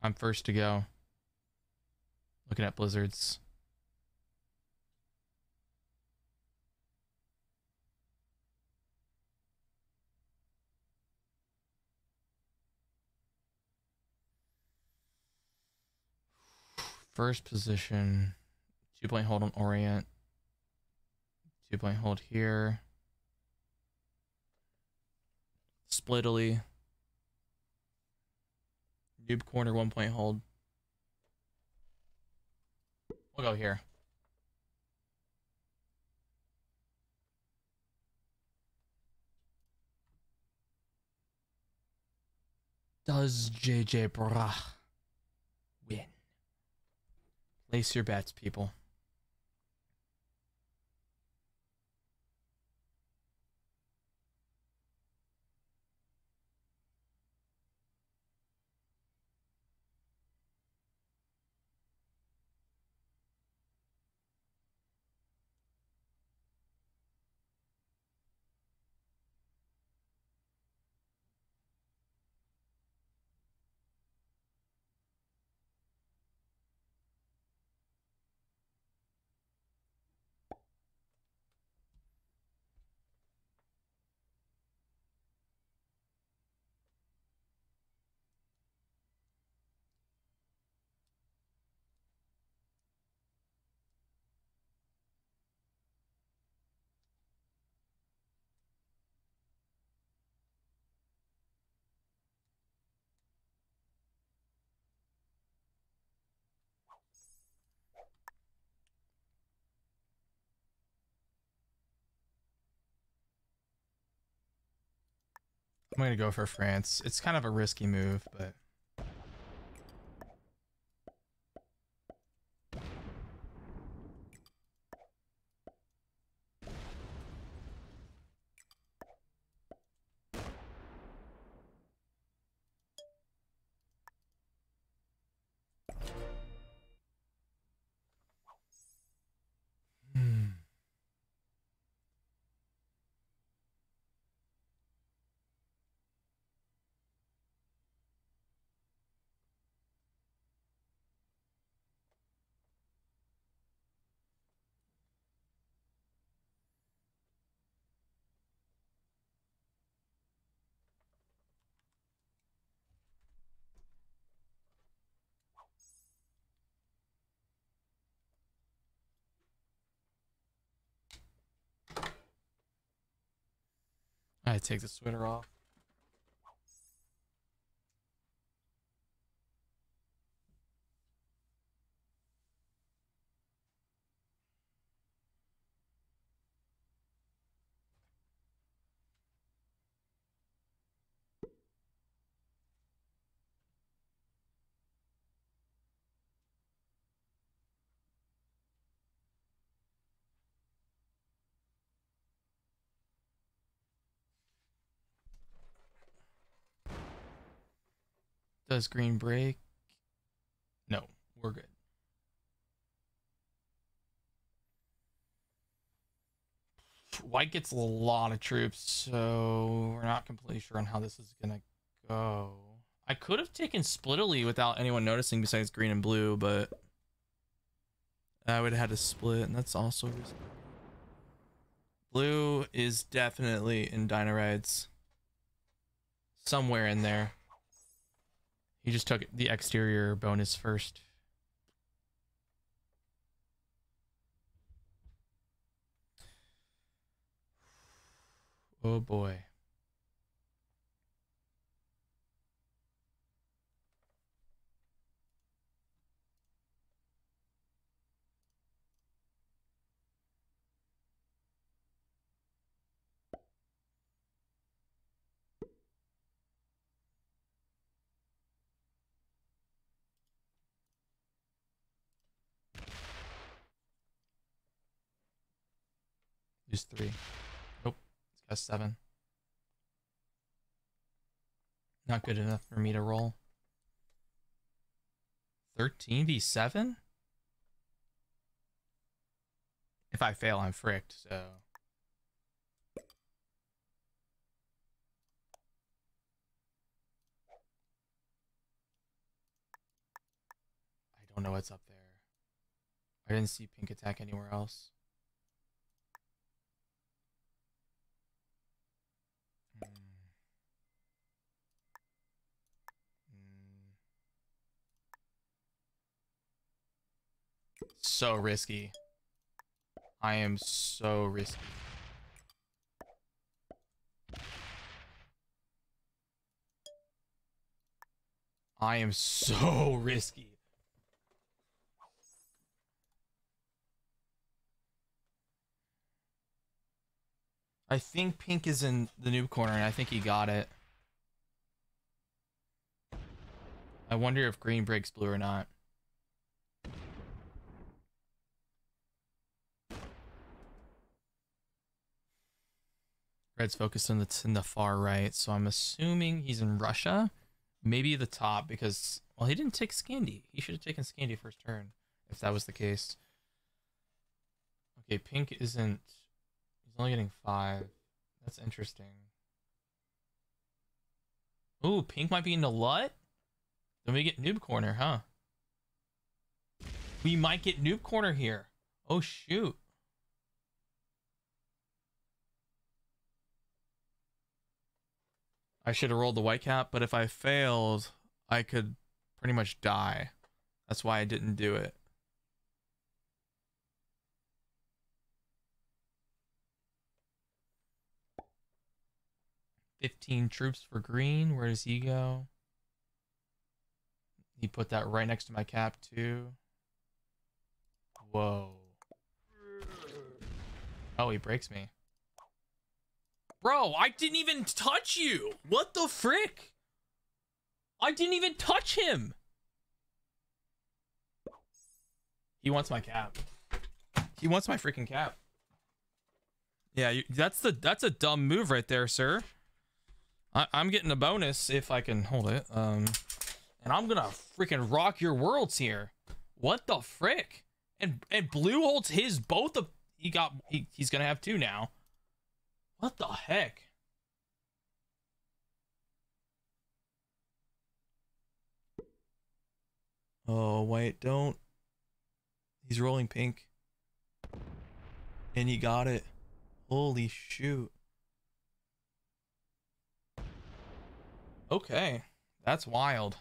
I'm first to go. Looking at blizzards. First position. Two point hold on Orient. Two point hold here. Splittily. Noob corner, one point hold. We'll go here. Does JJbruhh win? Place your bets, people. I'm gonna go for France. It's kind of a risky move, but I take the sweater off. Does green break? No, we're good. White gets a lot of troops, so we're not completely sure on how this is gonna go. I could have taken Splittily without anyone noticing besides green and blue, but I would have had to split, and that's also. Blue is definitely in Dino Somewhere in there. He just took the exterior bonus first. Oh boy. Use three. Nope. It's got seven. Not good enough for me to roll. 13 v7? If I fail, I'm fricked, so... I don't know what's up there. I didn't see pink attack anywhere else. So risky. I am so risky. I am so risky. I think pink is in the noob corner and I think he got it. I wonder if green breaks blue or not. Red's focused in the in the far right, so I'm assuming he's in Russia. Maybe the top because well he didn't take Scandi. He should have taken Scandi first turn if that was the case. Okay, pink isn't he's only getting five. That's interesting. Ooh, pink might be in the LUT? Then we get noob corner, huh? We might get noob corner here. Oh shoot. I should have rolled the white cap, but if I failed, I could pretty much die. That's why I didn't do it. Fifteen troops for green. Where does he go? He put that right next to my cap too. Whoa. Oh, he breaks me. Bro, I didn't even touch you. What the frick? I didn't even touch him. He wants my cap. He wants my freaking cap. Yeah, you, that's the that's a dumb move right there, sir. I, I'm getting a bonus if I can hold it. Um, and I'm gonna freaking rock your worlds here. What the frick? And and blue holds his both of he got he, he's gonna have two now. What the heck? Oh, wait, don't. He's rolling pink. And he got it. Holy shoot. Okay. That's wild.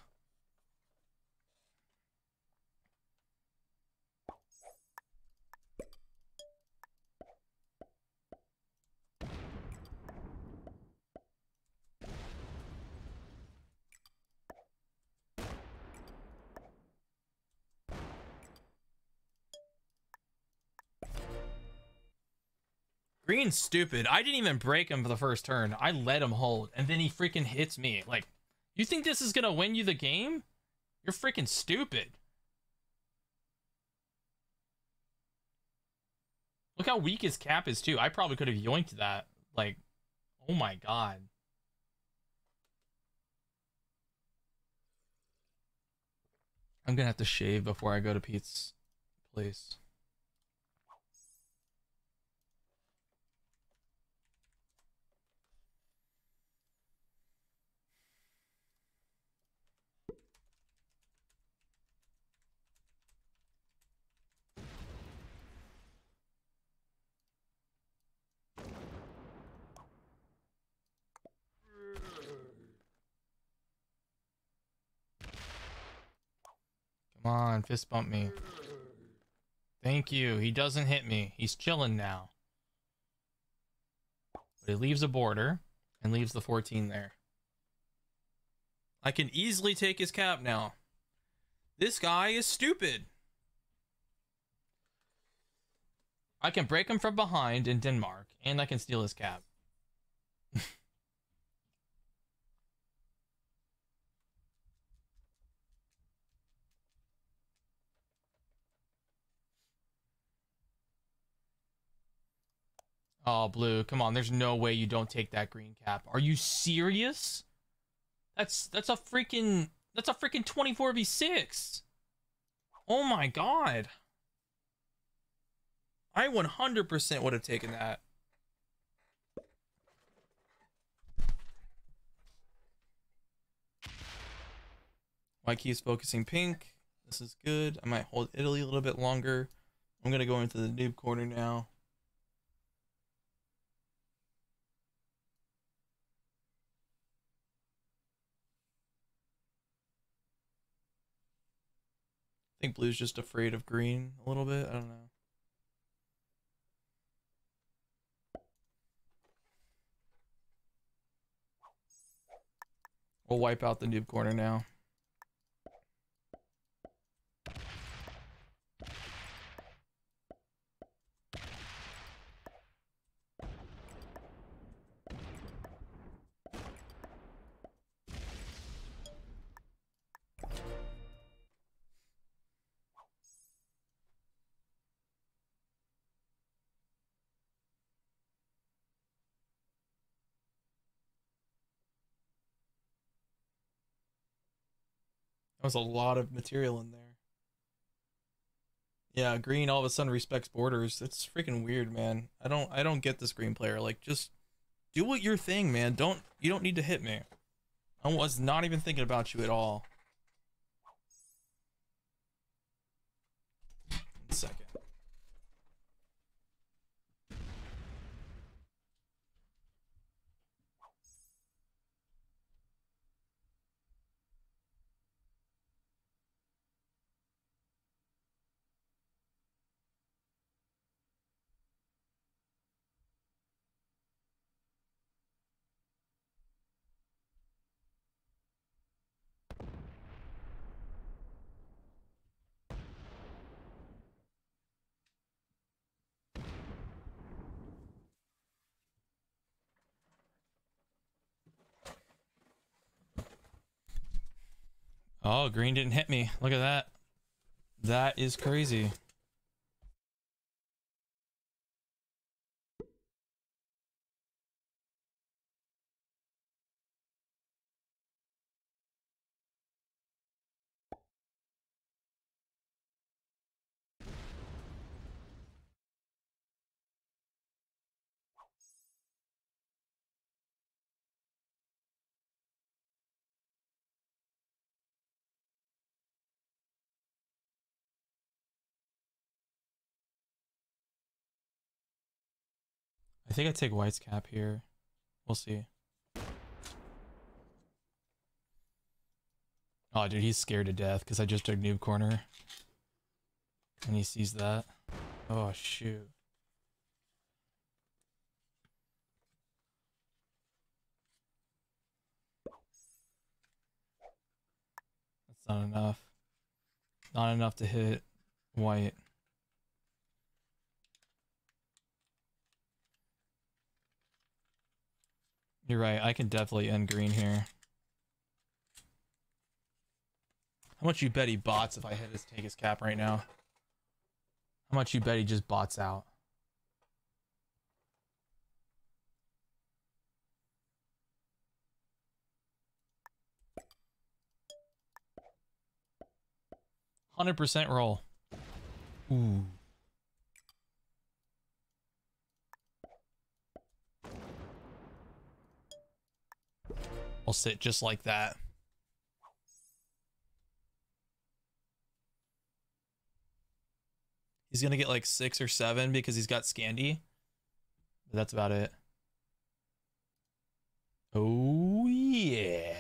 Green's stupid. I didn't even break him for the first turn. I let him hold, and then he freaking hits me. Like, you think this is gonna win you the game? You're freaking stupid. Look how weak his cap is, too. I probably could have yoinked that. Like, oh my god. I'm gonna have to shave before I go to Pete's place. Come on, fist bump me. Thank you. He doesn't hit me. He's chilling now. But he leaves a border and leaves the 14 there. I can easily take his cap now. This guy is stupid. I can break him from behind in Denmark, and I can steal his cap. Oh, blue. Come on. There's no way you don't take that green cap. Are you serious? That's that's a freaking that's a freaking 24v6. Oh my god. I 100% would have taken that. White key is focusing pink. This is good. I might hold Italy a little bit longer. I'm going to go into the noob corner now. I think blue's just afraid of green a little bit. I don't know. We'll wipe out the noob corner now. Was a lot of material in there. Yeah, green all of a sudden respects borders. It's freaking weird, man. I don't I don't get this green player. Like just do what your thing, man. Don't you don't need to hit me. I was not even thinking about you at all. One second. Oh, green didn't hit me. Look at that. That is crazy. Think I take white's cap here. We'll see. Oh, dude, he's scared to death because I just took noob corner. And he sees that. Oh, shoot. That's not enough. Not enough to hit white. You're right. I can definitely end green here. How much you bet he bots if I hit his take his cap right now? How much you bet he just bots out? Hundred percent roll. Ooh. Will sit just like that. He's going to get like six or seven because he's got Scandi. But that's about it. Oh, yeah.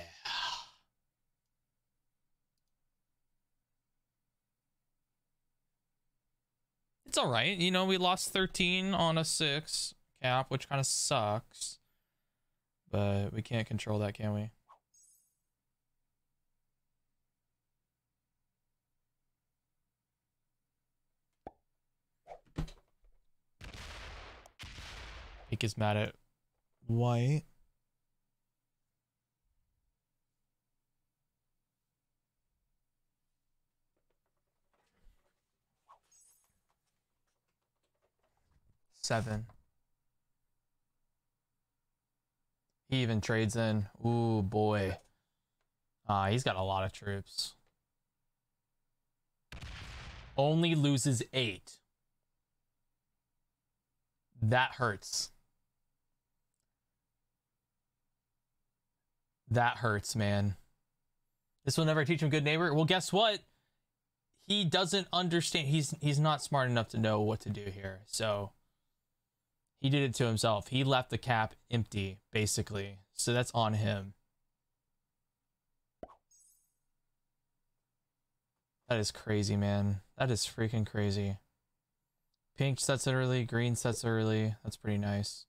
It's all right. You know, we lost 13 on a six cap, which kind of sucks. But we can't control that, can we? He gets mad at white. Seven. He even trades in. Ooh, boy. Uh, he's got a lot of troops. Only loses eight. That hurts. That hurts, man. This will never teach him good neighbor. Well, guess what? he doesn't understand. He's he's not smart enough to know what to do here. So he did it to himself. He left the cap empty, basically. So that's on him. That is crazy, man. That is freaking crazy. Pink sets it early, green sets early. That's pretty nice.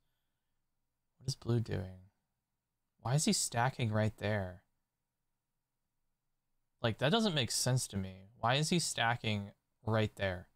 What is blue doing? Why is he stacking right there? Like, that doesn't make sense to me. Why is he stacking right there?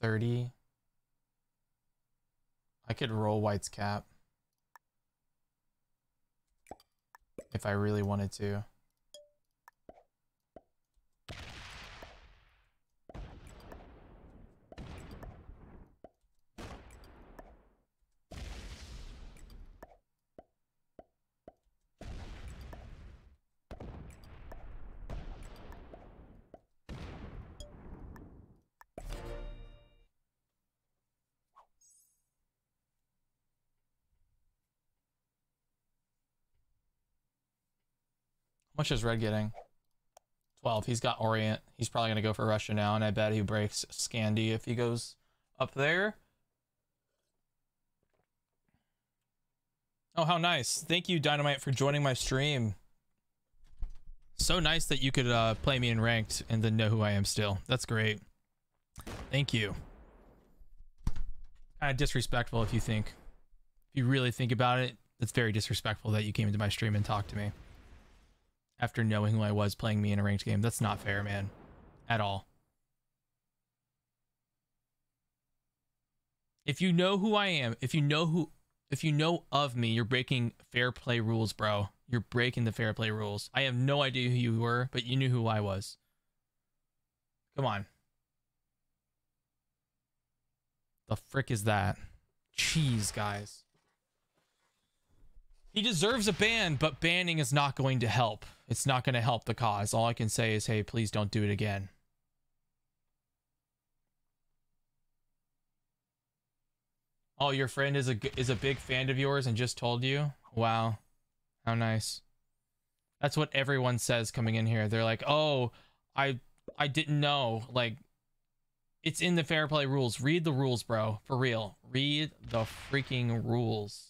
Thirty. I could roll White's cap. If I really wanted to. Much is Red getting? 12. He's got Orient. He's probably going to go for Russia now, and I bet he breaks Scandi if he goes up there. Oh, how nice. Thank you, Dynamite, for joining my stream. So nice that you could uh, play me in ranked and then know who I am still. That's great. Thank you. Kind of disrespectful if you think. If you really think about it, it's very disrespectful that you came into my stream and talked to me after knowing who I was playing me in a ranked game. That's not fair, man. At all. If you know who I am, if you know who if you know of me, you're breaking fair play rules, bro. You're breaking the fair play rules. I have no idea who you were, but you knew who I was. Come on. The frick is that? Cheese, guys. He deserves a ban, but banning is not going to help. It's not going to help the cause. All I can say is, hey, please don't do it again. Oh, your friend is a is a big fan of yours and just told you? Wow. How nice. That's what everyone says coming in here. They're like, "Oh, I I didn't know." Like it's in the fair play rules. Read the rules, bro. For real. Read the freaking rules.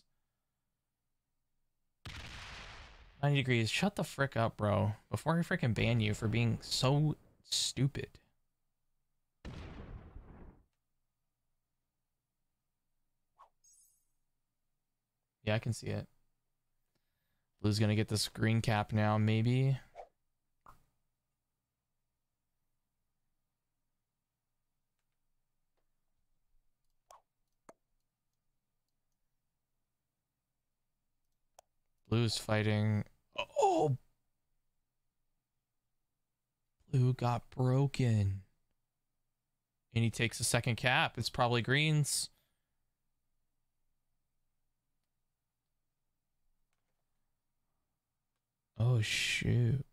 90 degrees. Shut the frick up, bro. Before I freaking ban you for being so stupid. Yeah, I can see it. Blue's gonna get this green cap now, maybe. Blue's fighting. Oh! Blue got broken. And he takes a second cap. It's probably greens. Oh, shoot.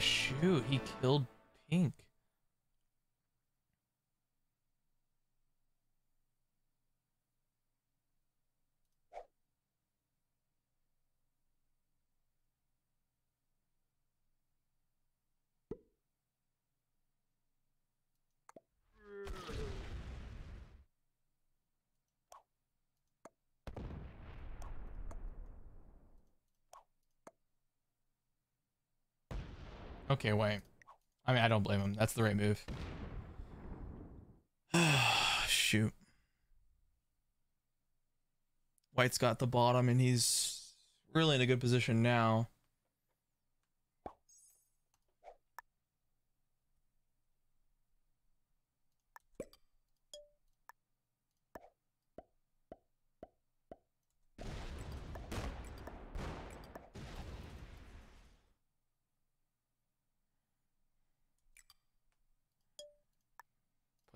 Shoot, he killed Pink. Okay, wait. I mean, I don't blame him. That's the right move. shoot. White's got the bottom and he's really in a good position now.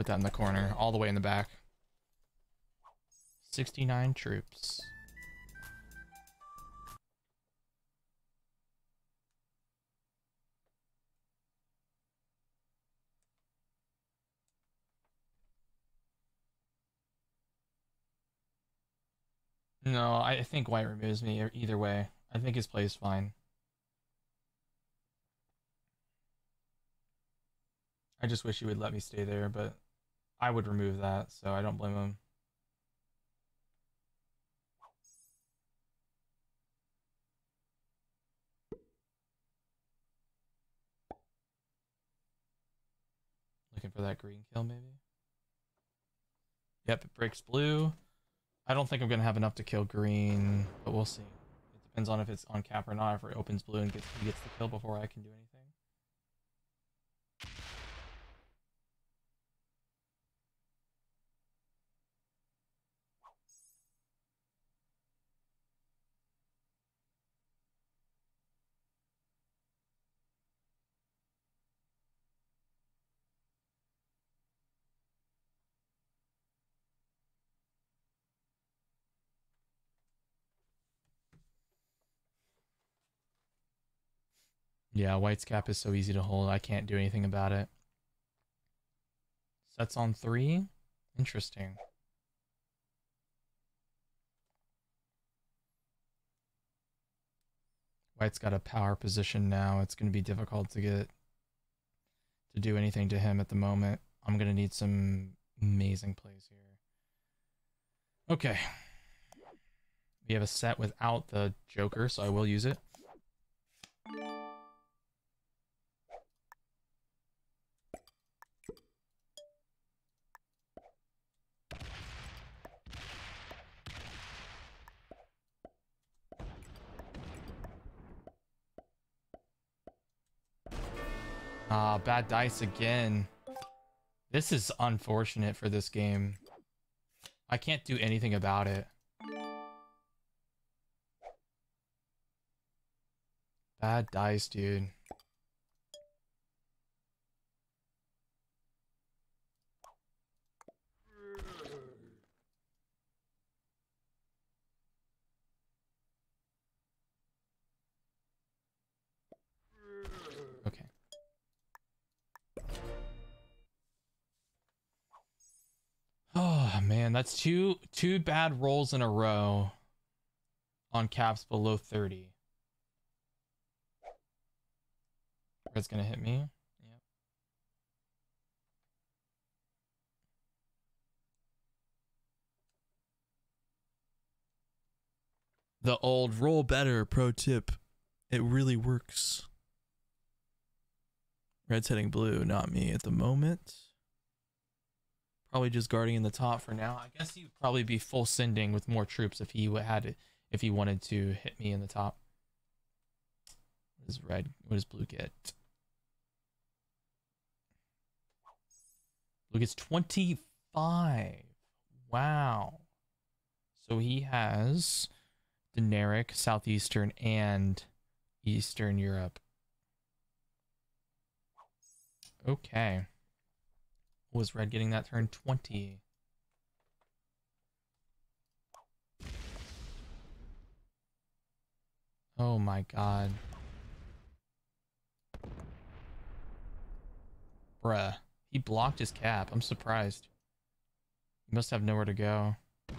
Put that in the corner, all the way in the back. 69 troops. No, I think White removes me either way. I think his play is fine. I just wish he would let me stay there, but I would remove that, so I don't blame him. Looking for that green kill, maybe? Yep, it breaks blue. I don't think I'm going to have enough to kill green, but we'll see. It depends on if it's on cap or not. If it opens blue and gets, gets the kill before I can do anything. Yeah, White's cap is so easy to hold. I can't do anything about it. Sets on three? Interesting. White's got a power position now. It's going to be difficult to get to do anything to him at the moment. I'm going to need some amazing plays here. Okay. We have a set without the Joker, so I will use it. Ah, bad dice again. This is unfortunate for this game. I can't do anything about it. Bad dice, dude. That's two two bad rolls in a row on caps below 30. Red's gonna hit me. Yep. The old roll better pro tip. It really works. Red's hitting blue, not me at the moment. Probably just guarding in the top for now. I guess he would probably be full sending with more troops if he had it, if he wanted to hit me in the top. What does red? What does blue get? Blue gets 25. Wow. So he has Deneric, Southeastern, and Eastern Europe. Okay. Was red getting that turn 20? Oh my god. Bruh. He blocked his cap. I'm surprised. He must have nowhere to go.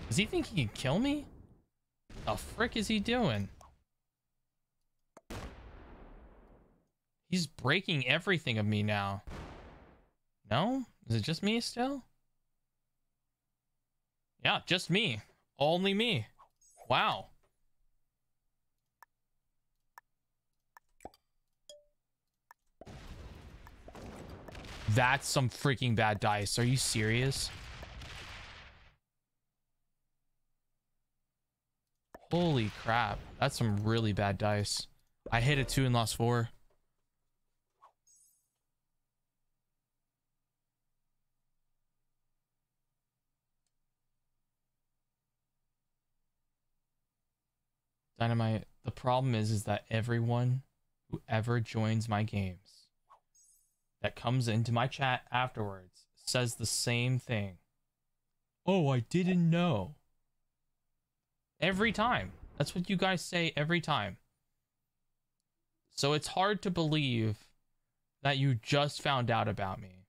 Does he think he can kill me? The frick is he doing? He's breaking everything of me now. No? Is it just me still? Yeah, just me. Only me. Wow. That's some freaking bad dice. Are you serious? Holy crap. That's some really bad dice. I hit a two and lost four. Dynamite. The problem is, is that everyone who ever joins my games that comes into my chat afterwards says the same thing. Oh, I didn't know. Every time. That's what you guys say every time. So it's hard to believe that you just found out about me.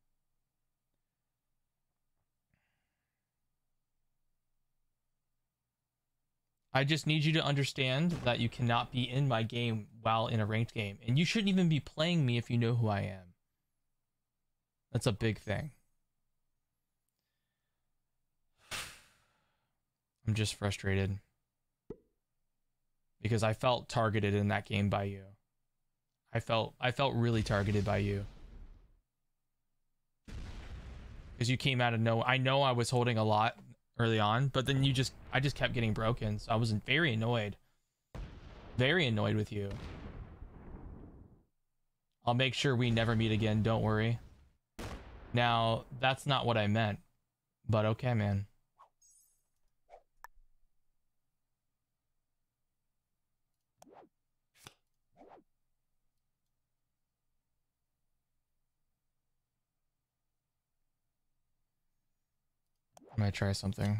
I just need you to understand that you cannot be in my game while in a ranked game. And you shouldn't even be playing me if you know who I am. That's a big thing. I'm just frustrated. Because I felt targeted in that game by you. I felt I felt really targeted by you. Because you came out of no I know I was holding a lot early on, but then you just I just kept getting broken, so I was very annoyed. Very annoyed with you. I'll make sure we never meet again, don't worry. Now, that's not what I meant, but okay, man. I might try something.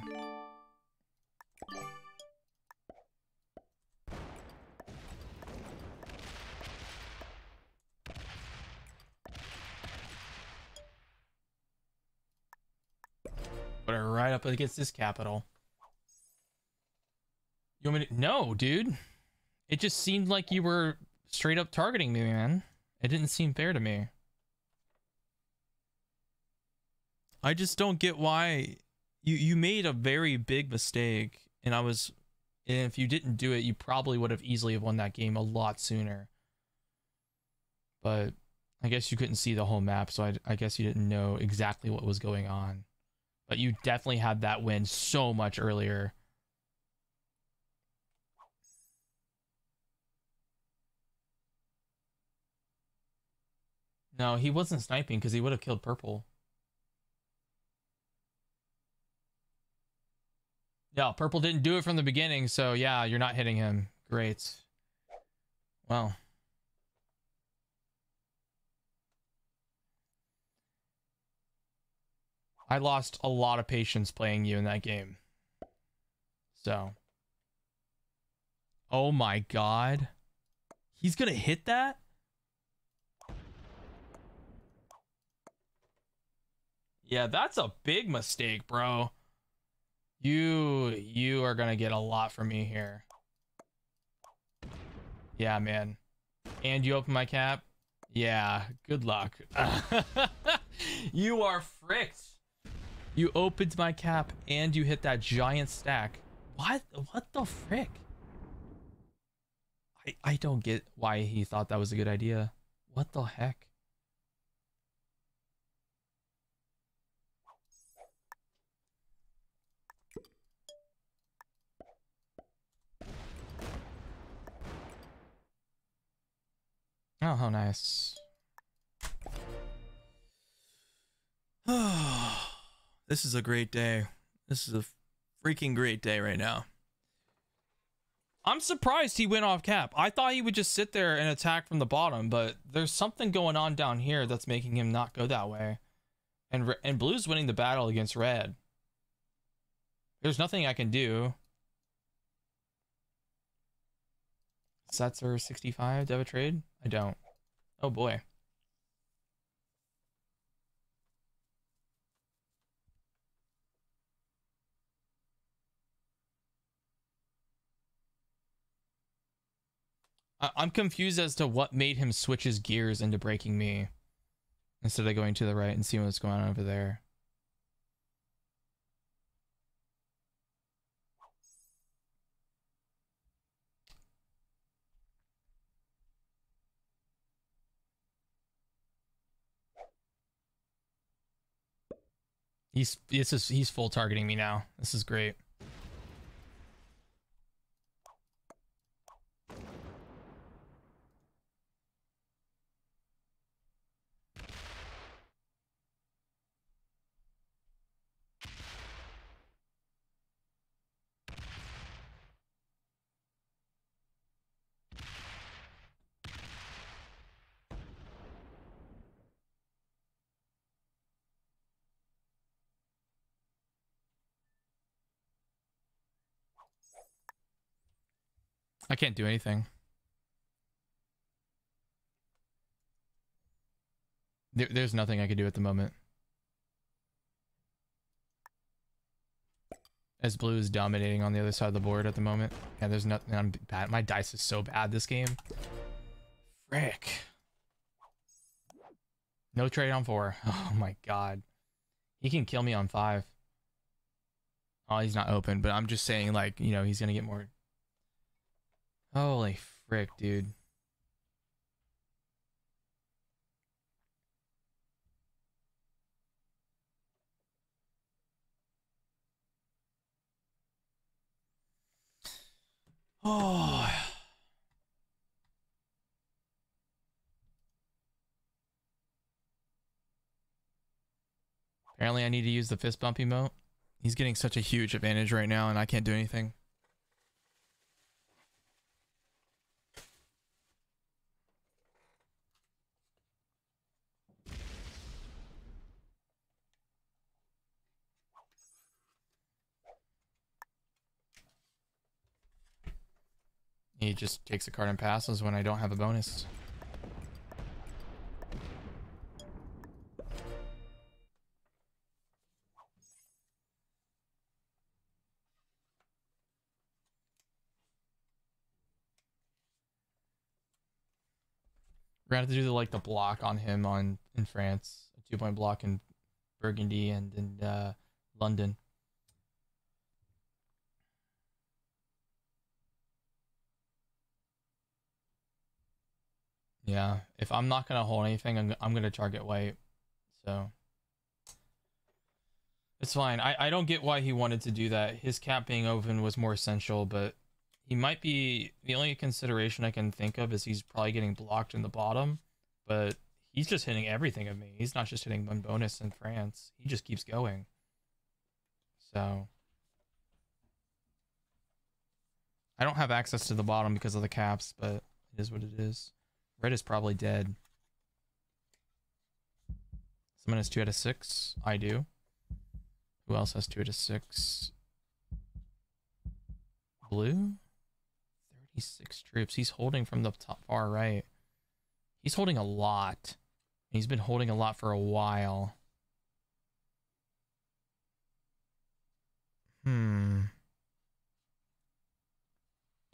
Put it right up against this capital. You want me to? No, dude. It just seemed like you were straight up targeting me, man. It didn't seem fair to me. I just don't get why you you made a very big mistake and I was and if you didn't do it, you probably would have easily have won that game a lot sooner. But I guess you couldn't see the whole map, so I, I guess you didn't know exactly what was going on. But you definitely had that win so much earlier. No, he wasn't sniping because he would have killed purple. Yeah, purple didn't do it from the beginning, so yeah, you're not hitting him. Great. Well. I lost a lot of patience playing you in that game. So. Oh my god. He's gonna hit that? Yeah, that's a big mistake, bro. You you are gonna get a lot from me here. Yeah, man. And you open my cap? Yeah, good luck. you are fricked. You opened my cap and you hit that giant stack. What? What the frick? I, I don't get why he thought that was a good idea. What the heck? Oh, how nice. this is a great day. This is a freaking great day right now. I'm surprised he went off cap. I thought he would just sit there and attack from the bottom, but there's something going on down here that's making him not go that way. And and blue's winning the battle against red. There's nothing I can do. Setzer 65 debit trade? I don't. Oh boy. I I'm confused as to what made him switch his gears into breaking me instead of going to the right and seeing what's going on over there. He's this is he's full targeting me now. This is great. I can't do anything. There, there's nothing I could do at the moment. As blue is dominating on the other side of the board at the moment. Yeah, there's nothing. I'm bad. My dice is so bad this game. Frick. No trade on four. Oh my god. He can kill me on five. Oh, he's not open, but I'm just saying, like, you know, he's gonna get more. Holy frick, dude. Oh. Apparently I need to use the fist bump emote. He's getting such a huge advantage right now and I can't do anything. He just takes a card and passes when I don't have a bonus. We're gonna have to do the like the block on him on in France, a two point block in Burgundy and in uh, London. Yeah, if I'm not gonna hold anything, I'm, I'm gonna target white. So it's fine. I, I don't get why he wanted to do that. His cap being open was more essential, but he might be the only consideration I can think of is he's probably getting blocked in the bottom, but he's just hitting everything of me. He's not just hitting one bonus in France. He just keeps going. So I don't have access to the bottom because of the caps, but it is what it is. Red is probably dead. Someone has two out of six. I do. Who else has two out of six? Blue? 36 troops. He's holding from the top far right. He's holding a lot. He's been holding a lot for a while. Hmm.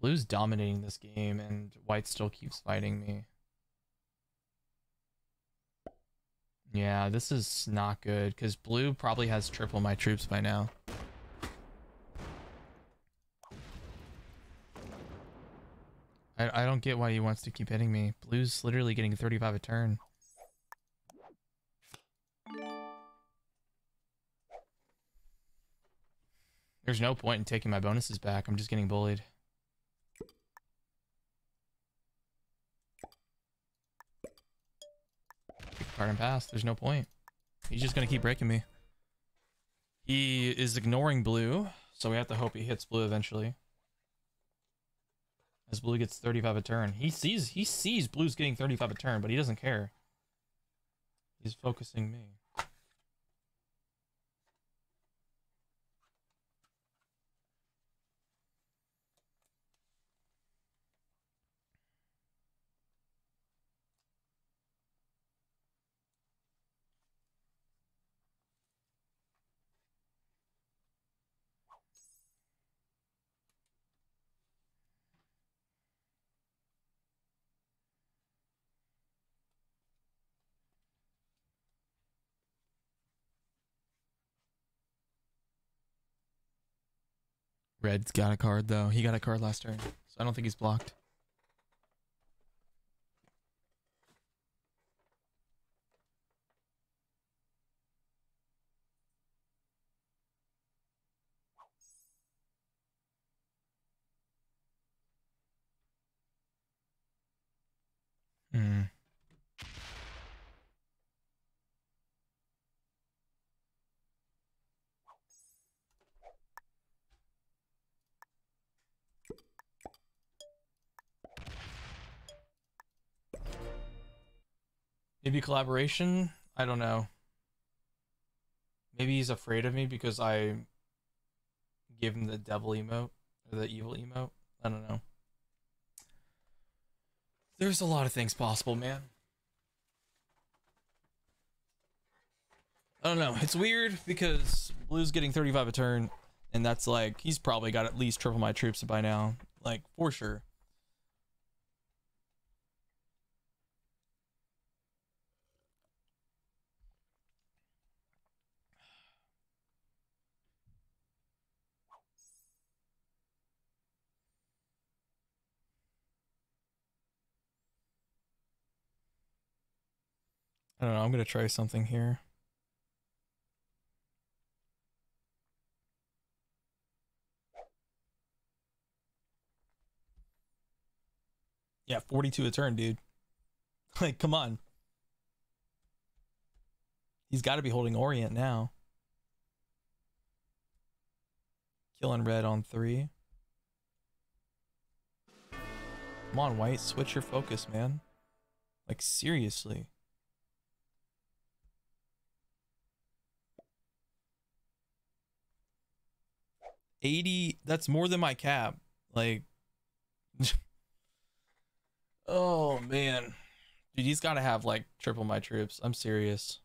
Blue's dominating this game, and white still keeps fighting me. Yeah, this is not good, because blue probably has triple my troops by now. I, I don't get why he wants to keep hitting me. Blue's literally getting 35 a turn. There's no point in taking my bonuses back. I'm just getting bullied. Card and pass. There's no point. He's just going to keep breaking me. He is ignoring blue, so we have to hope he hits blue eventually. As blue gets 35 a turn. He sees he sees blue's getting 35 a turn, but he doesn't care. He's focusing me. Red's got a card though. He got a card last turn, so I don't think he's blocked. Maybe collaboration? I don't know. Maybe he's afraid of me because I give him the devil emote or the evil emote. I don't know. There's a lot of things possible, man. I don't know. It's weird because Blue's getting 35 a turn, and that's like he's probably got at least triple my troops by now, like for sure. I don't know. I'm gonna try something here. Yeah, 42 a turn, dude. Like, come on. He's got to be holding Orient now. Killing red on three. Come on, white. Switch your focus, man. Like, seriously. Eighty. That's more than my cap. Like. Oh man. Dude, he's got to have like triple my troops. I'm serious.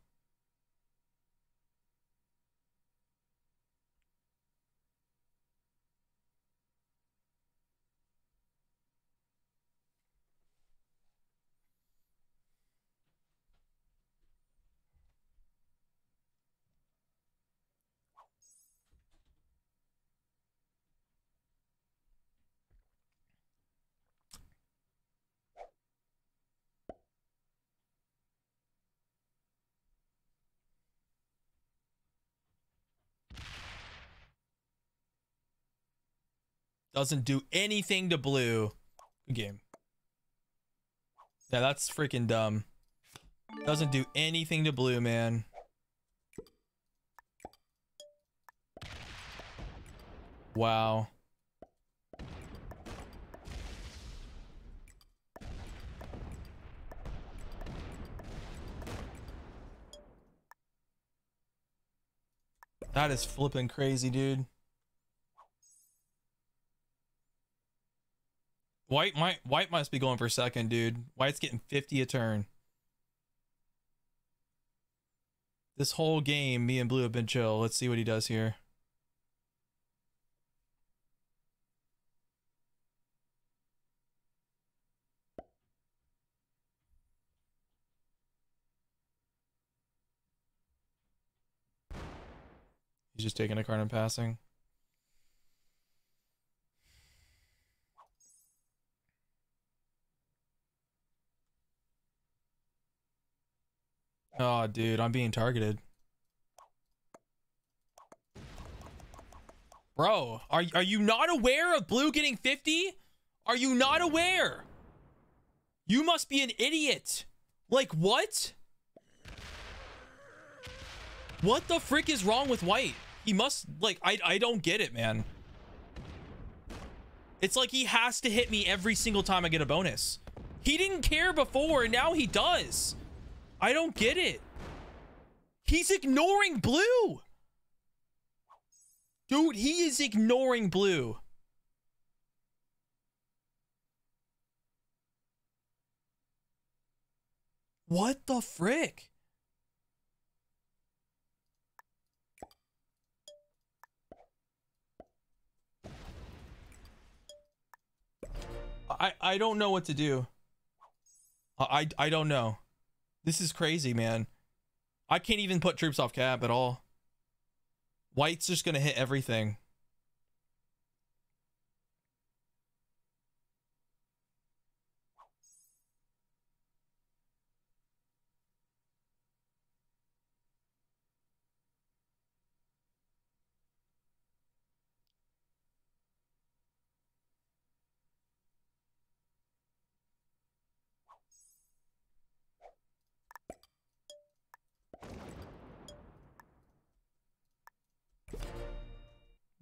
Doesn't do anything to blue. Game. Yeah, that's freaking dumb. Doesn't do anything to blue, man. Wow. That is flipping crazy, dude. White might White must be going for second, dude. White's getting 50 a turn. This whole game, me and Blue have been chill. Let's see what he does here. He's just taking a card and passing. Oh, dude, I'm being targeted. Bro, are, are you not aware of blue getting 50? Are you not aware? You must be an idiot. Like, what? What the frick is wrong with white? He must, like, I, I don't get it, man. It's like he has to hit me every single time I get a bonus. He didn't care before, and now he does. I don't get it. He's ignoring blue. Dude, he is ignoring blue. What the frick? I I don't know what to do. I I don't know. This is crazy, man. I can't even put troops off cap at all. White's just going to hit everything.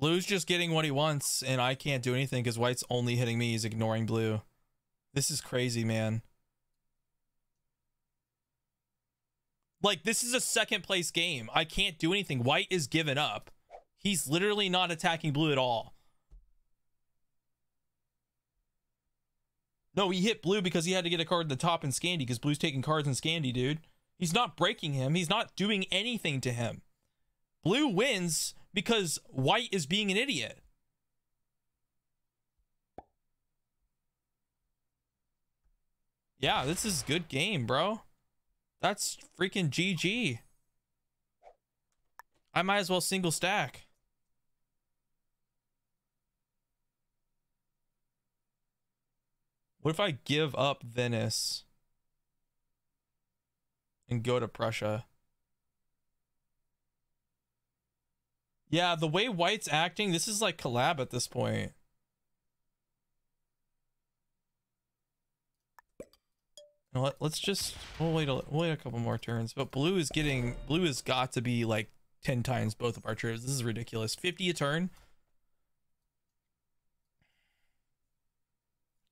Blue's just getting what he wants, and I can't do anything because White's only hitting me. He's ignoring Blue. This is crazy, man. Like, this is a second place game. I can't do anything. White is given up. He's literally not attacking Blue at all. No, he hit blue because he had to get a card at the top in Scandi because blue's taking cards in Scandi, dude. He's not breaking him. He's not doing anything to him. Blue wins because white is being an idiot. Yeah, this is good game, bro. That's freaking GG. I might as well single stack. What if I give up Venice and go to Prussia? Yeah, the way White's acting, this is like collab at this point. let, us just we'll wait a we'll wait a couple more turns. But blue is getting blue has got to be like ten times both of our troops. This is ridiculous. Fifty a turn.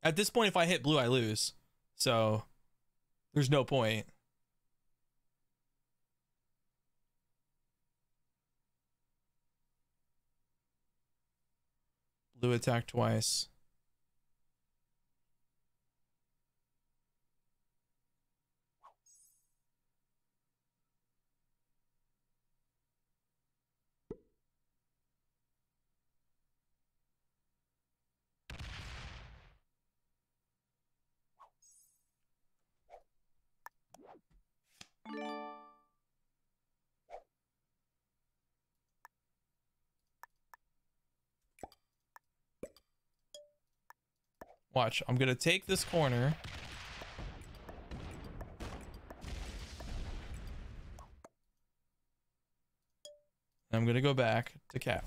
At this point, if I hit blue, I lose. So there's no point. Blue attack twice. Watch, I'm gonna take this corner. I'm gonna go back to cap.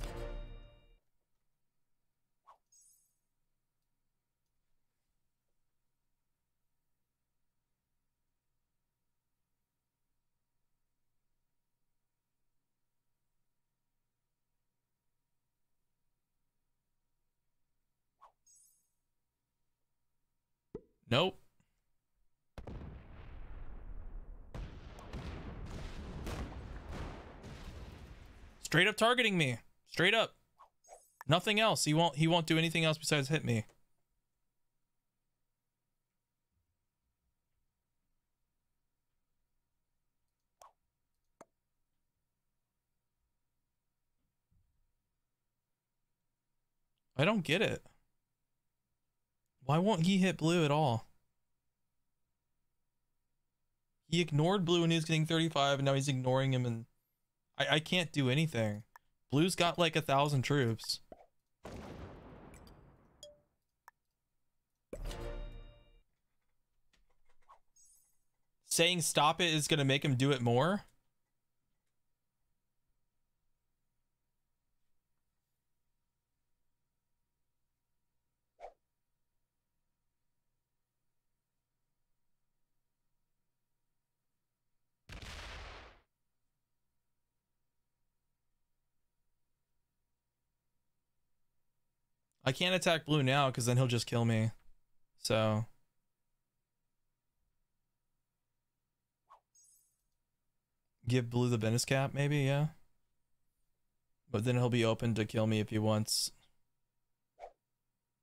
Nope. Straight up targeting me. Straight up. Nothing else. He won't he won't do anything else besides hit me. I don't get it. Why won't he hit blue at all? He ignored blue when he was getting 35 and now he's ignoring him and I, I can't do anything. Blue's got like a thousand troops. Saying stop it is going to make him do it more? I can't attack blue now because then he'll just kill me. So. Give blue the Venice cap, maybe, yeah. But then he'll be open to kill me if he wants.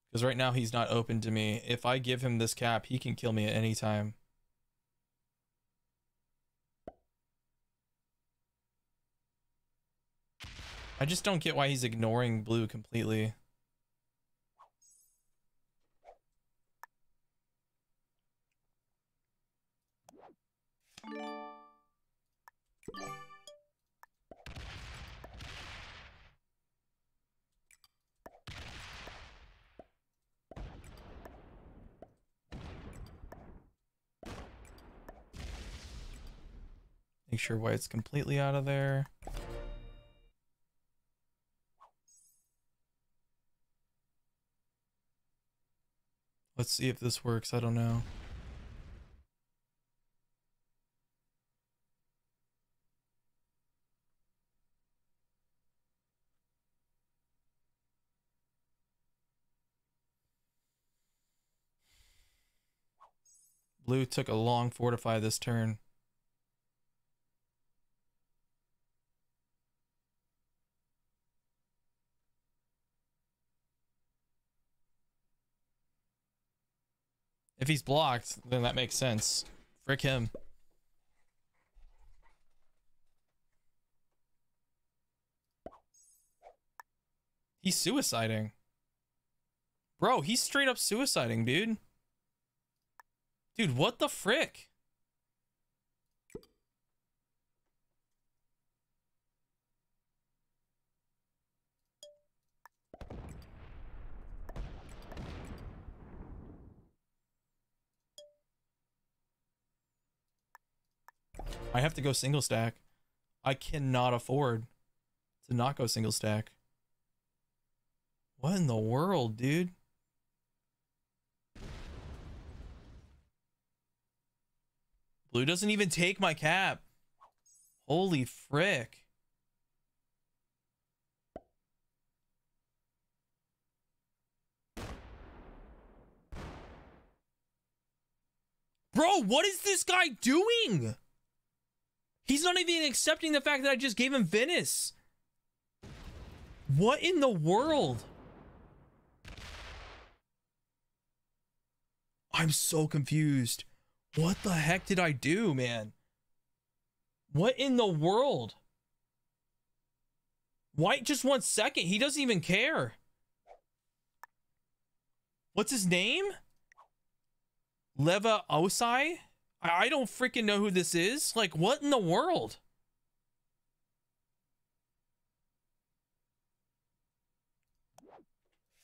Because right now he's not open to me. If I give him this cap, he can kill me at any time. I just don't get why he's ignoring blue completely. Make sure white's completely out of there. Let's see if this works. I don't know. Blue took a long fortify this turn. If he's blocked, then that makes sense. Frick him. He's suiciding. Bro, he's straight up suiciding, dude. Dude, what the frick? I have to go single stack. I cannot afford to not go single stack. What in the world, dude? Blue doesn't even take my cap. Holy frick. Bro, what is this guy doing? He's not even accepting the fact that I just gave him Venice. What in the world? I'm so confused. What the heck did I do, man? What in the world? White just one second. He doesn't even care. What's his name? Leva Osai? I don't freaking know who this is. Like, what in the world?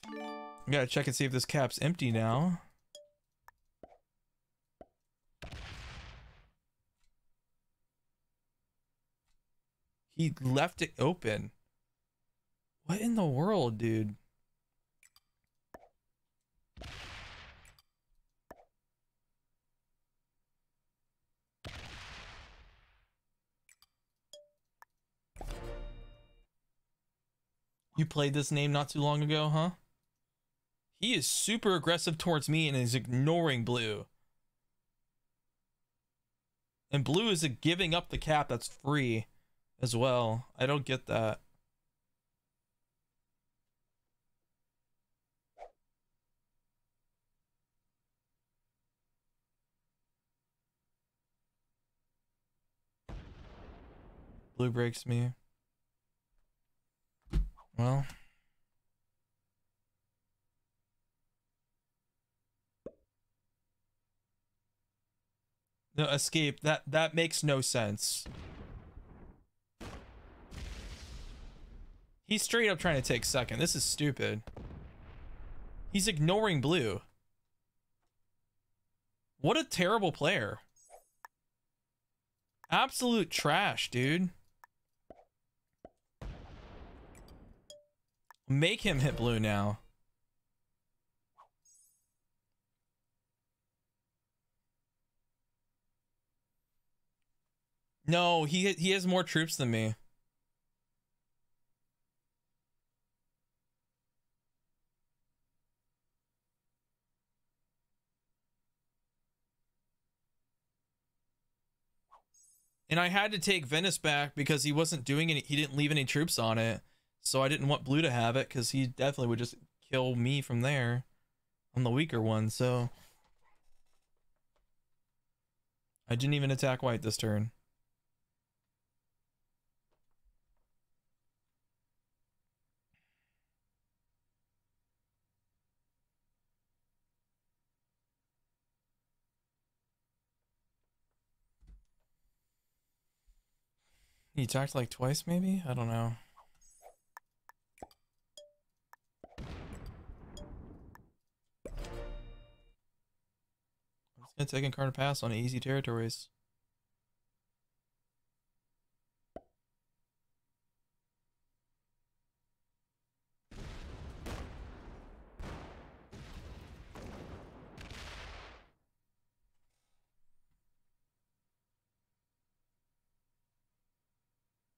I gotta check and see if this cap's empty now. He left it open. What in the world, dude? You played this name not too long ago, huh? He is super aggressive towards me and is ignoring blue. And blue is giving up the cap that's free as well. I don't get that. Blue breaks me. Well. The escape, that, that makes no sense. He's straight up trying to take second. This is stupid. He's ignoring blue. What a terrible player. Absolute trash, dude. Make him hit blue now. No, he he has more troops than me. And I had to take Venice back because he wasn't doing any he didn't leave any troops on it. So I didn't want blue to have it because he definitely would just kill me from there on the weaker one. So I didn't even attack white this turn. He attacked like twice maybe? I don't know. And second card pass on easy territories.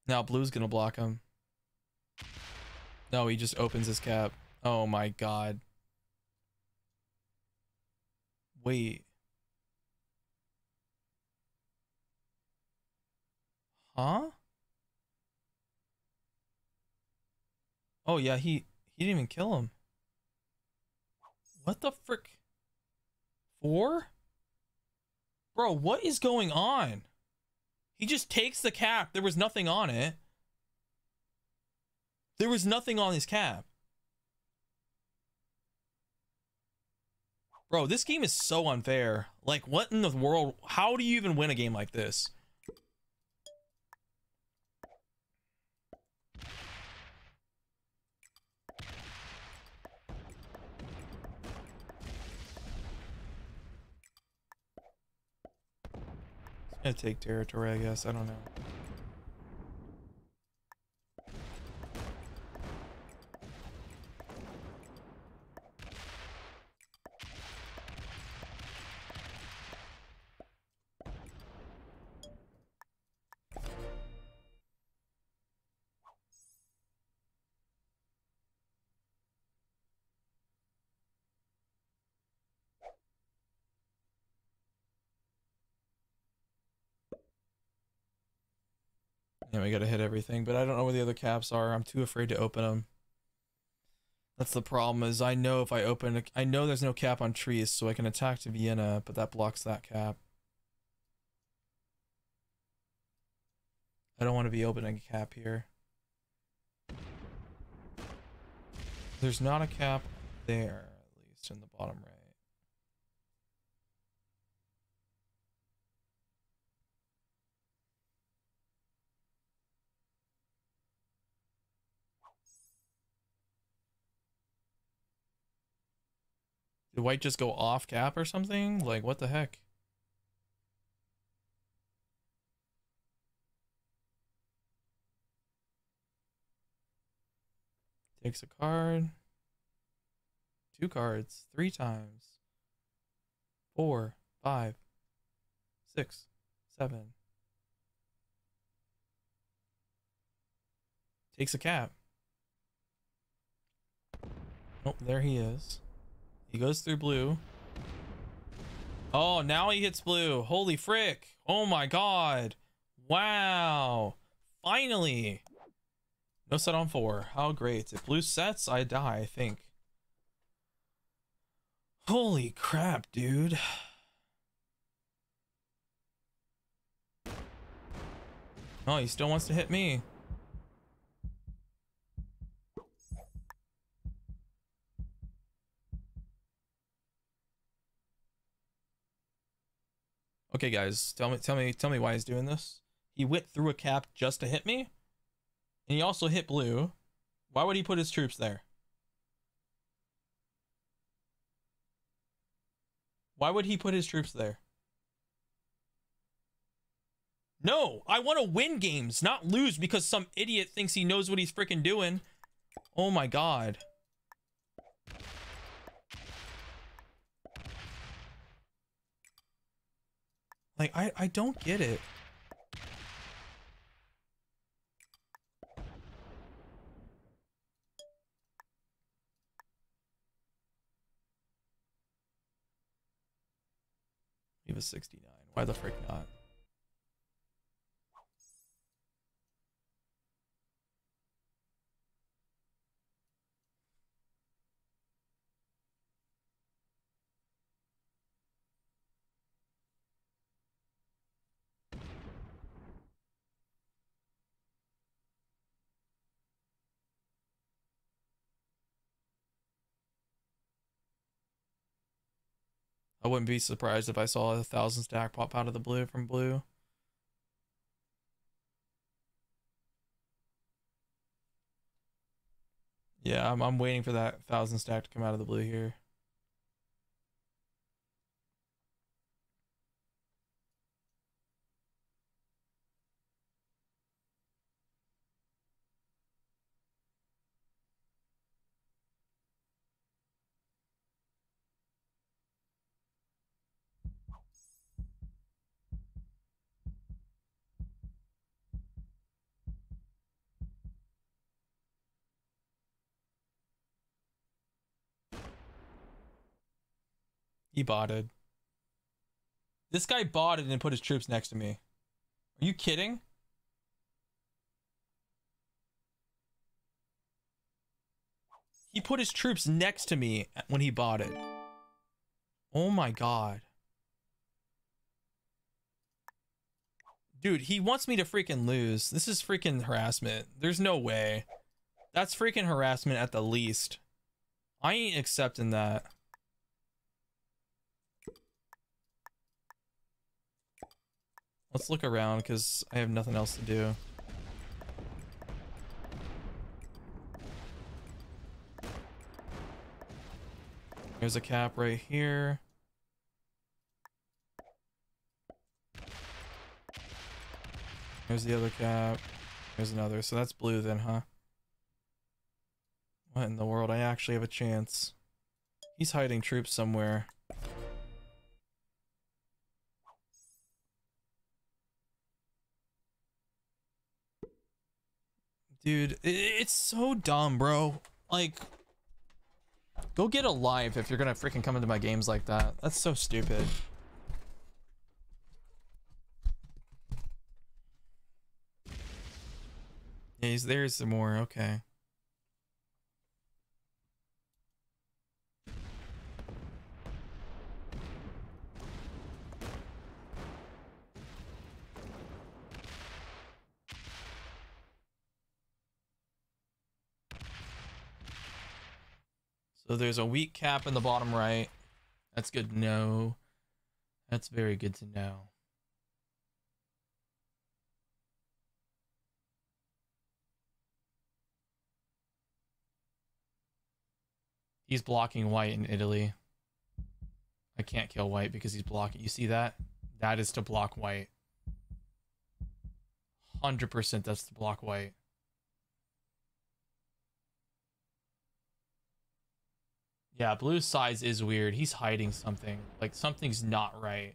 Now blue's gonna block him. No, he just opens his cap. Oh my god. Wait. Huh? Oh yeah, he he didn't even kill him. What the frick? Four? Bro, what is going on? He just takes the cap. There was nothing on it. There was nothing on his cap. Bro, this game is so unfair. Like, what in the world? How do you even win a game like this? Gonna take territory, I guess. I don't know. Yeah, we gotta hit everything, but I don't know where the other caps are. I'm too afraid to open them. That's the problem is I know if I open, I know there's no cap on trees, so I can attack to Vienna, but that blocks that cap. I don't want to be opening a cap here. There's not a cap there, at least in the bottom right. Did white just go off cap or something? Like, what the heck? Takes a card. Two cards. Three times. Four. Five. Six. Seven. Takes a cap. Oh, there he is. He goes through blue. Oh, now he hits blue. Holy frick. Oh my god. Wow. Finally. No set on four. How great. If blue sets, I die, I think. Holy crap, dude. Oh, he still wants to hit me. Okay, guys, tell me, tell me, tell me why he's doing this. He went through a cap just to hit me, and he also hit blue. Why would he put his troops there? Why would he put his troops there? No, I want to win games, not lose because some idiot thinks he knows what he's freaking doing. Oh my god. Like, I, I don't get it. He was 69. Why the frick not? I wouldn't be surprised if I saw a thousand stack pop out of the blue from blue. Yeah, I'm, I'm waiting for that thousand stack to come out of the blue here. He botted. This guy botted and put his troops next to me. Are you kidding? He put his troops next to me when he bought it. Oh my god. Dude, he wants me to freaking lose. This is freaking harassment. There's no way. That's freaking harassment at the least. I ain't accepting that. Let's look around because I have nothing else to do. There's a cap right here. There's the other cap. There's another. So that's blue then, huh? What in the world? I actually have a chance. He's hiding troops somewhere. Dude, it's so dumb, bro. Like, go get a life if you're gonna freaking come into my games like that. That's so stupid. Yeah, he's there's some more. Okay. So there's a weak cap in the bottom right. That's good to know. That's very good to know. He's blocking white in Italy. I can't kill white because he's blocking. You see that? That is to block white. 100% that's to block white. Yeah, blue's size is weird. He's hiding something. Like something's not right.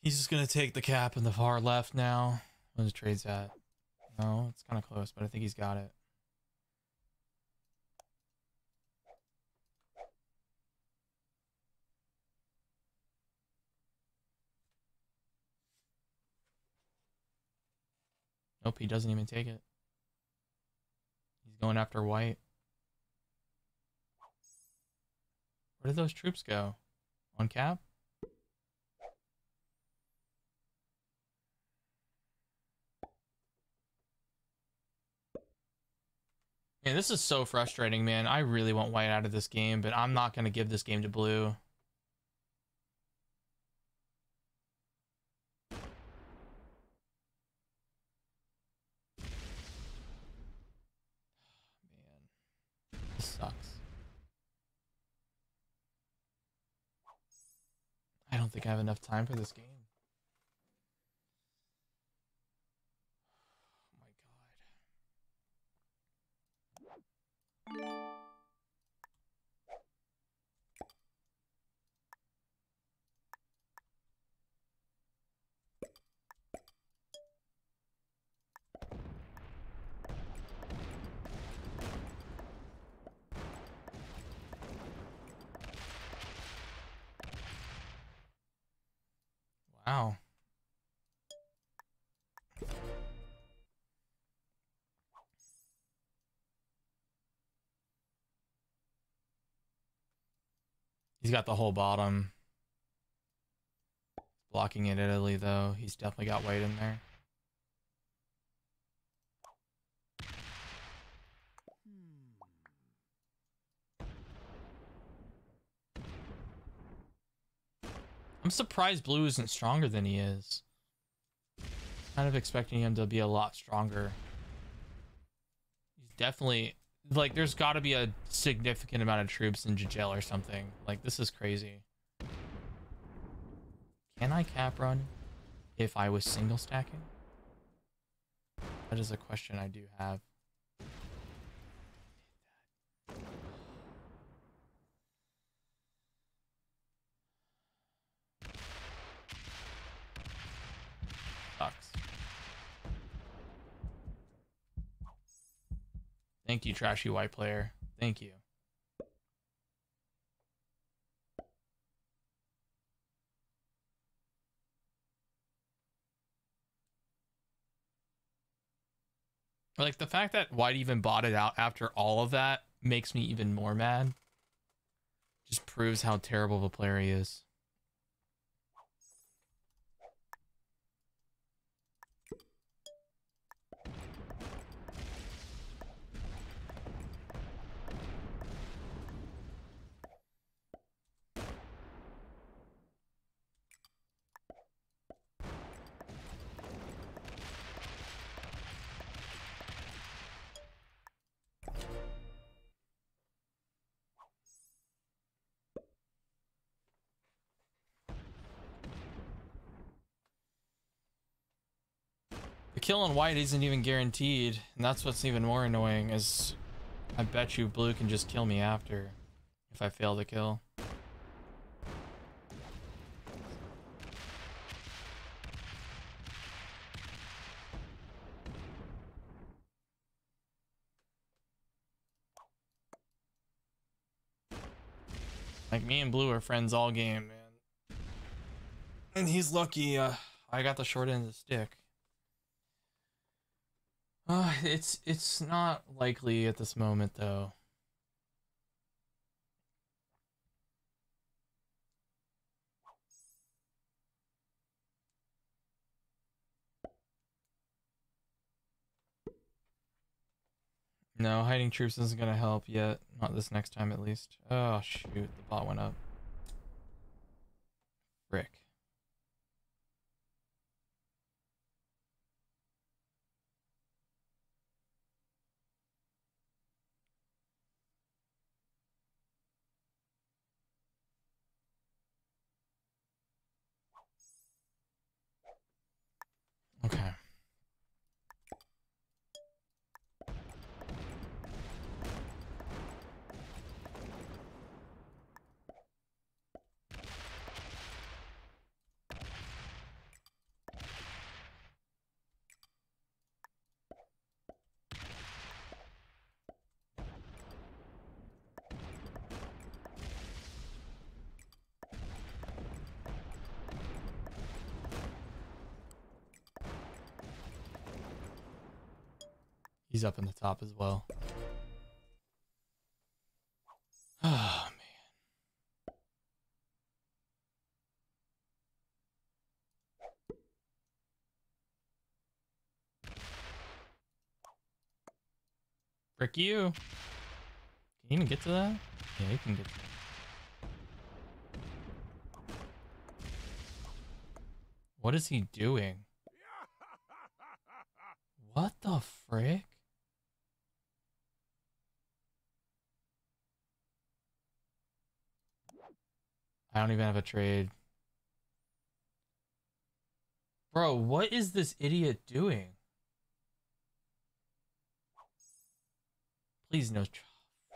He's just gonna take the cap in the far left now. Where's the trades at? No, it's kind of close, but I think he's got it. Nope, he doesn't even take it. He's going after white. Where did those troops go? On cap? Man, this is so frustrating, man. I really want white out of this game, but I'm not going to give this game to blue. Man, this sucks. I don't think I have enough time for this game. Wow. He's got the whole bottom. Blocking it Italy though. He's definitely got weight in there. I'm surprised blue isn't stronger than he is. Kind of expecting him to be a lot stronger. He's definitely like there's got to be a significant amount of troops in Jijel or something. Like this is crazy. Can I cap run if I was single stacking? That is a question I do have. Thank you, trashy white player. Thank you. Like the fact that White even bought it out after all of that makes me even more mad. Just proves how terrible of a player he is. Kill on white isn't even guaranteed, and that's what's even more annoying is I bet you blue can just kill me after if I fail to kill. Like me and blue are friends all game, man. And he's lucky uh, I got the short end of the stick. Uh, it's it's not likely at this moment though. No, hiding troops isn't gonna help yet. Not this next time at least. Oh shoot, the bot went up. Frick. Okay. He's up in the top as well. Oh, man. Frick you. Can you even get to that? Yeah, you can get to that. What is he doing? What the frick? I don't even have a trade. Bro, what is this idiot doing? Please no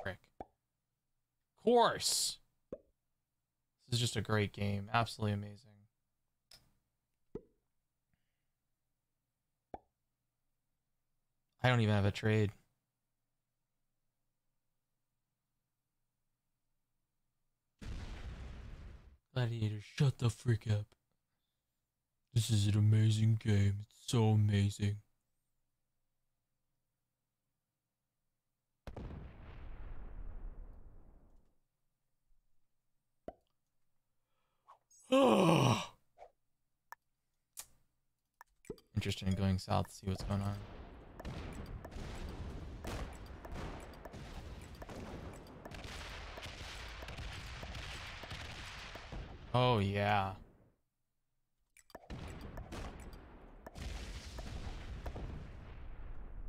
frick. Course. This is just a great game. Absolutely amazing. I don't even have a trade. Gladiator, shut the freak up. This is an amazing game. It's so amazing. Interested in going south to see what's going on. Oh, yeah.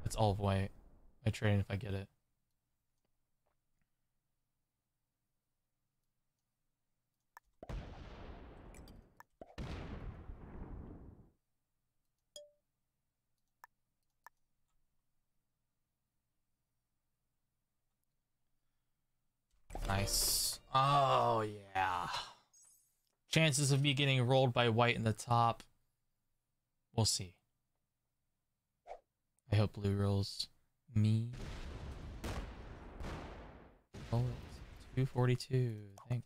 It's all white. I trade if I get it. Nice. Oh, yeah. Chances of me getting rolled by white in the top. We'll see. I hope blue rolls me. bullets. 242. Thanks.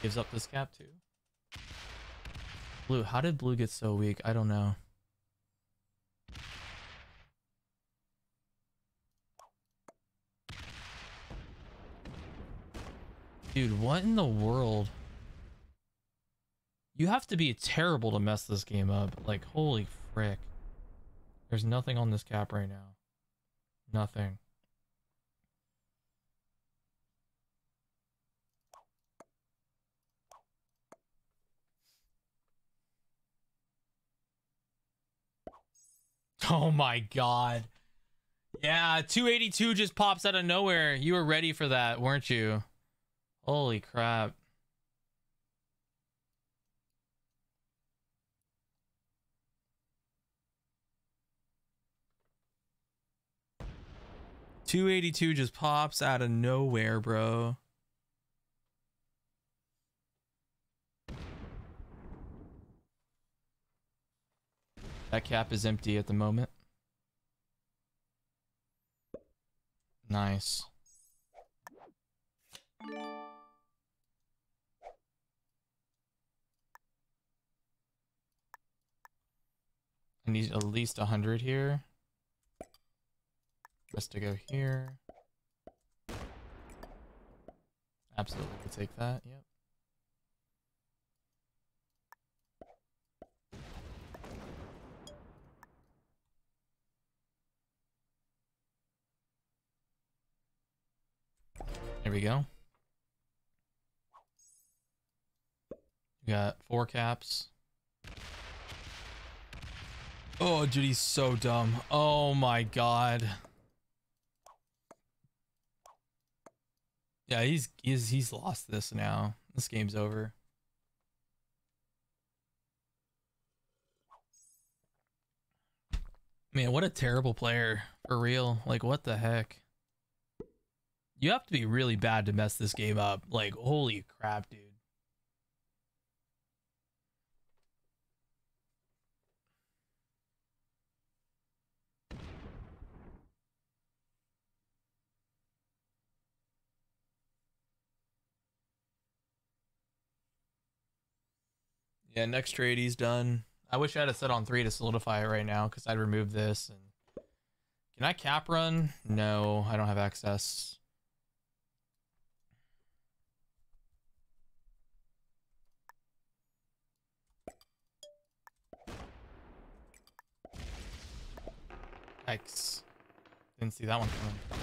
Gives up this cap too. Blue, how did blue get so weak? I don't know. Dude, what in the world? You have to be terrible to mess this game up. Like, holy frick. There's nothing on this cap right now. Nothing. Oh my god. Yeah, 282 just pops out of nowhere. You were ready for that, weren't you? Holy crap. Two eighty two just pops out of nowhere, bro. That cap is empty at the moment. Nice. Need at least a 100 here. Rest to go here. Absolutely, we'll take that, yep. There we go. We got four caps. Oh, dude, he's so dumb. Oh my god. Yeah, he's he's he's lost this now. This game's over. Man, what a terrible player. For real. Like, what the heck? You have to be really bad to mess this game up. Like, holy crap, dude. Yeah, next trade he's done. I wish I had a set on three to solidify it right now because I'd remove this. And can I cap run? No, I don't have access. Yikes. Didn't see that one coming.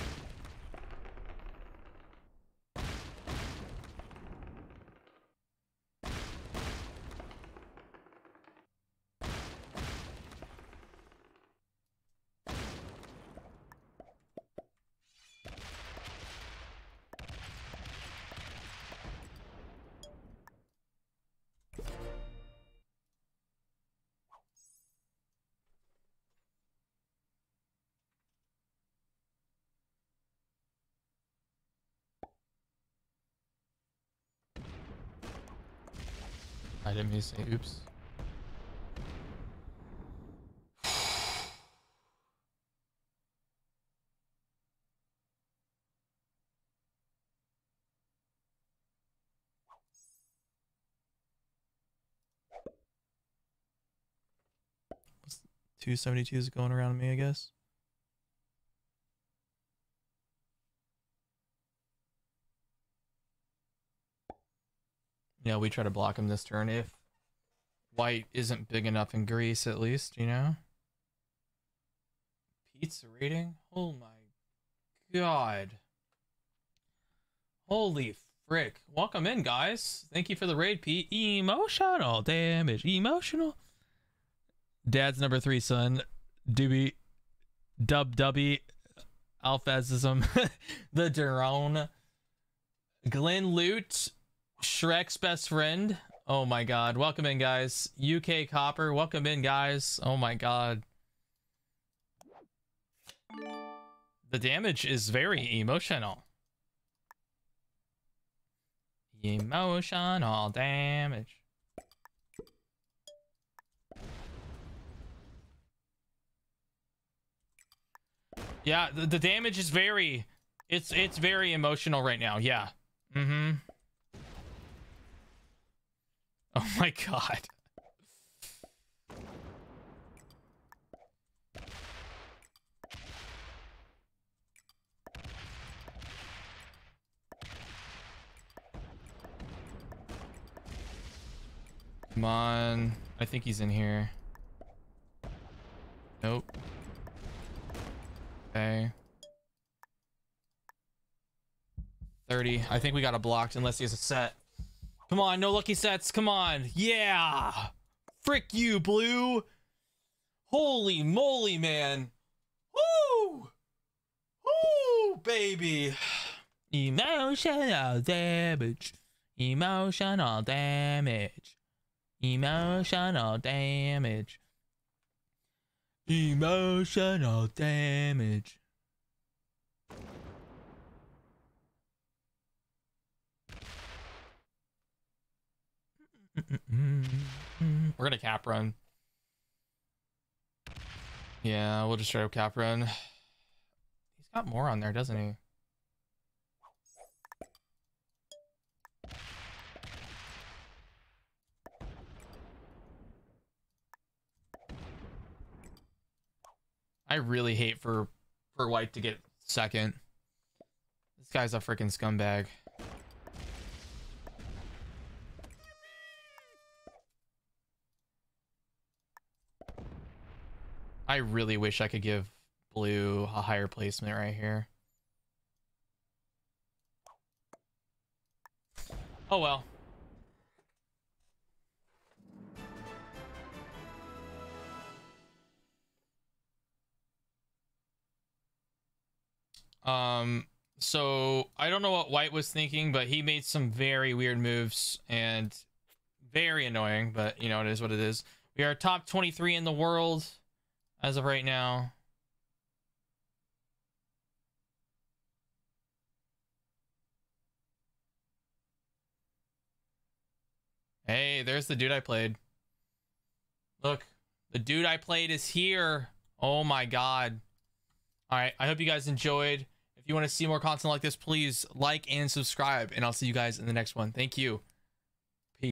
I didn't mean to say oops. Two seventy two is going around me, I guess. Yeah, we try to block him this turn if white isn't big enough in Greece, at least, you know? Pizza rating? Oh my god. Holy frick. Welcome in, guys. Thank you for the raid, Pete. Emotional damage. Emotional. Dad's number three son. Doobie. Dub Dubby. Alphazism. the drone. Glenn Loot. Shrek's best friend. Oh my god. Welcome in, guys. UK Copper. Welcome in, guys. Oh my god. The damage is very emotional. Emotional damage. Yeah, the, the damage is very it's it's very emotional right now. Yeah. Mm-hmm. Oh my god. Come on. I think he's in here. Nope. Okay. 30. I think we got a blocked unless he has a set. Come on, no lucky sets. Come on. Yeah. Frick you, blue. Holy moly, man. Woo! Woo, baby. Emotional damage. Emotional damage. Emotional damage. Emotional damage. We're gonna cap run. Yeah, we'll just try to cap run. He's got more on there, doesn't he? I really hate for for white to get second. This guy's a freaking scumbag. I really wish I could give blue a higher placement right here. Oh well. Um, so I don't know what White was thinking, but he made some very weird moves and very annoying, but you know, it is what it is. We are top 23 in the world as of right now. Hey, there's the dude I played. Look, the dude I played is here. Oh my god. All right, I hope you guys enjoyed. If you want to see more content like this, please like and subscribe, and I'll see you guys in the next one. Thank you.